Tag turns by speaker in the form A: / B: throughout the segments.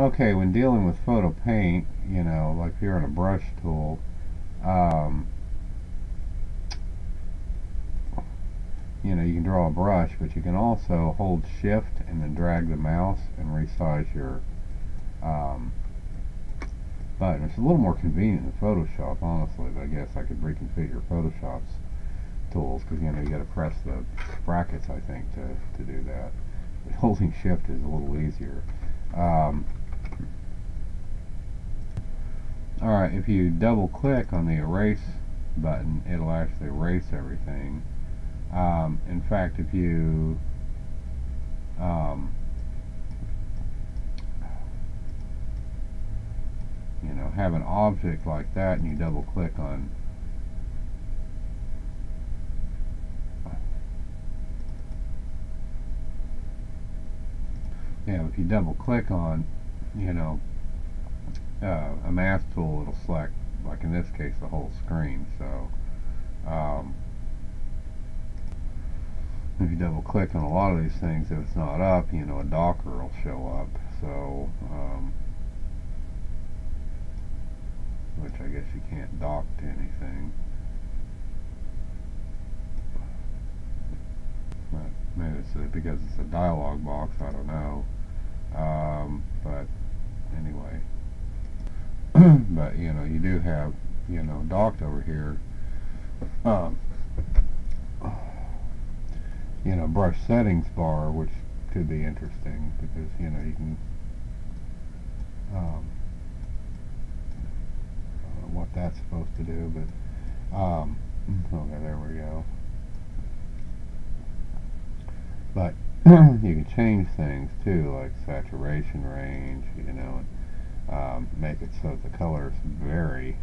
A: Okay, when dealing with photo paint, you know, like you're on a brush tool, um, you know, you can draw a brush, but you can also hold shift and then drag the mouse and resize your um, button. It's a little more convenient than Photoshop, honestly, but I guess I could reconfigure Photoshop's tools because, you know, you got to press the brackets, I think, to, to do that. But holding shift is a little easier. Um, Alright, if you double click on the erase button, it'll actually erase everything. Um, in fact, if you um, you know, have an object like that and you double click on yeah, if you double click on, you know, uh, a mask tool, it'll select, like in this case, the whole screen. So, um, if you double click on a lot of these things, if it's not up, you know, a Docker will show up. So, um, which I guess you can't dock to anything. But maybe it's a, because it's a dialog box, I don't know. Um, but anyway. but you know, you do have you know docked over here. Um, you know, brush settings bar, which could be interesting because you know you can. Um, what that's supposed to do, but um, okay, there we go. But you can change things too, like saturation range, you know, and make it so the colors vary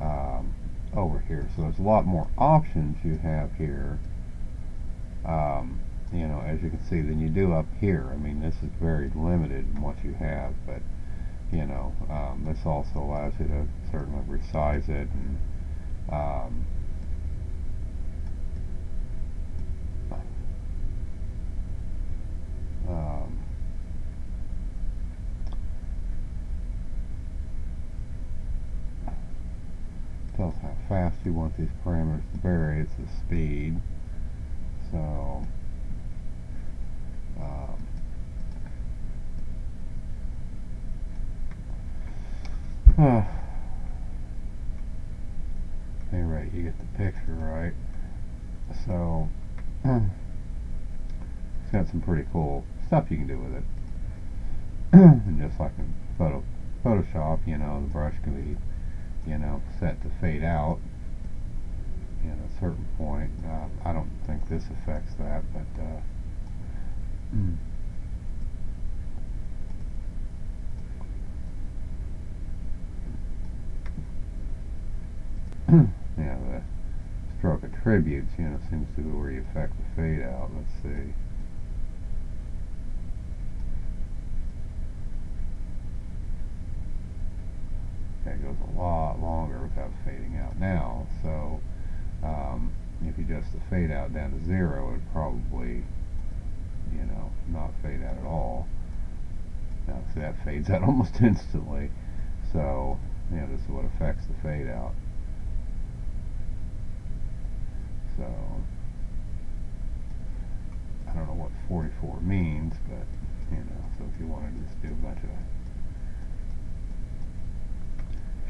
A: um, over here. So there's a lot more options you have here, um, you know, as you can see, than you do up here. I mean, this is very limited in what you have, but, you know, um, this also allows you to certainly resize it and um, um, how fast you want these parameters to vary. It's the speed. So, um, uh, you get the picture, right? So, it's got some pretty cool stuff you can do with it. and just like in photo Photoshop, you know, the brush can be, you know, set to fade out at a certain point. Uh, I don't think this affects that, but uh, yeah, the stroke attributes, you know, seems to be where you affect the fade out. Let's see. That goes a lot longer without fading out now. So um, if you adjust the fade out down to zero, it probably, you know, not fade out at all. Now, see, that fades out almost instantly. So, you know, this is what affects the fade out. So, I don't know what 44 means, but, you know, so if you wanted to just do a bunch of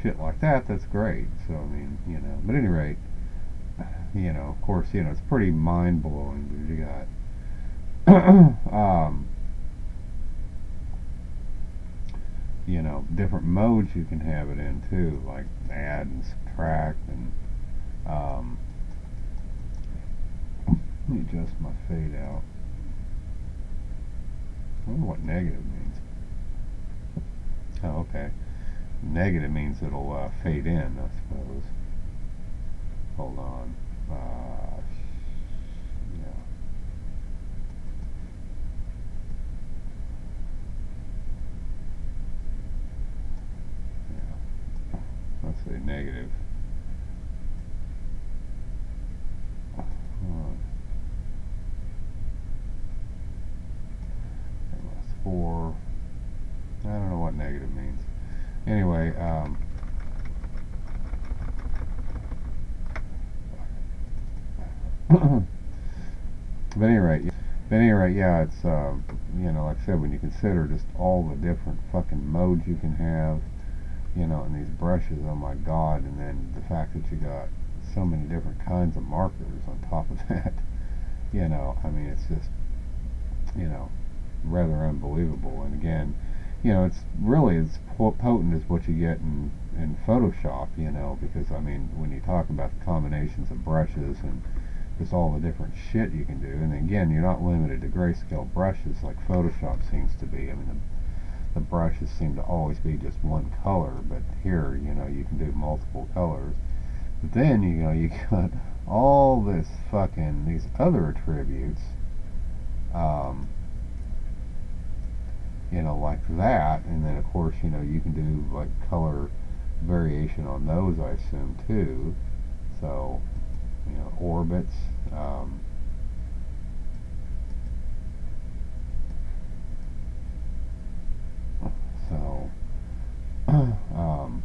A: shit like that, that's great. So, I mean, you know, but at any rate, you know, of course, you know, it's pretty mind-blowing because you got, um, you know, different modes you can have it in too, like add and subtract and, um, let me adjust my fade out. I wonder what negative means. Oh, okay. Negative means it'll uh, fade in, I suppose. Hold on. Uh, yeah. Yeah. Let's say negative. four. I don't know what negative means. Um, but anyway, but anyway, yeah, it's um, you know, like I said, when you consider just all the different fucking modes you can have, you know, and these brushes, oh my god, and then the fact that you got so many different kinds of markers on top of that, you know, I mean, it's just, you know, rather unbelievable. And again, you know, it's really as potent as what you get in in Photoshop, you know, because I mean, when you talk about the combinations of brushes and just all the different shit you can do, and again, you're not limited to grayscale brushes like Photoshop seems to be. I mean, the, the brushes seem to always be just one color, but here, you know, you can do multiple colors. But then, you know, you got all this fucking, these other attributes, um, you know, like that, and then of course, you know, you can do like color variation on those, I assume, too. So, you know, orbits, um, so, um,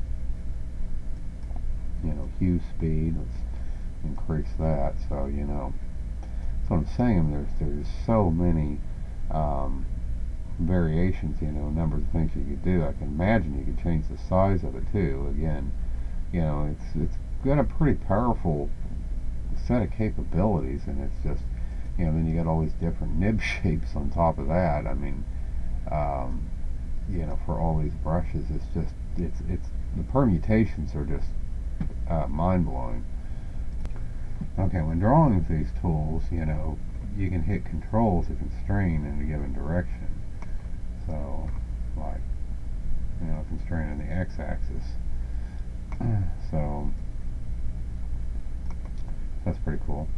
A: you know, hue speed, let's increase that, so, you know, that's what I'm saying, there's, there's so many, um, variations, you know, number of things you could do. I can imagine you could change the size of it too. Again, you know, it's it's got a pretty powerful set of capabilities, and it's just, you know, then you got all these different nib shapes on top of that. I mean, um, you know, for all these brushes, it's just, it's it's the permutations are just uh, mind blowing. Okay, when drawing with these tools, you know, you can hit control to constrain in a given direction. So, like, you know, constraining the x-axis. Mm. so, that's pretty cool.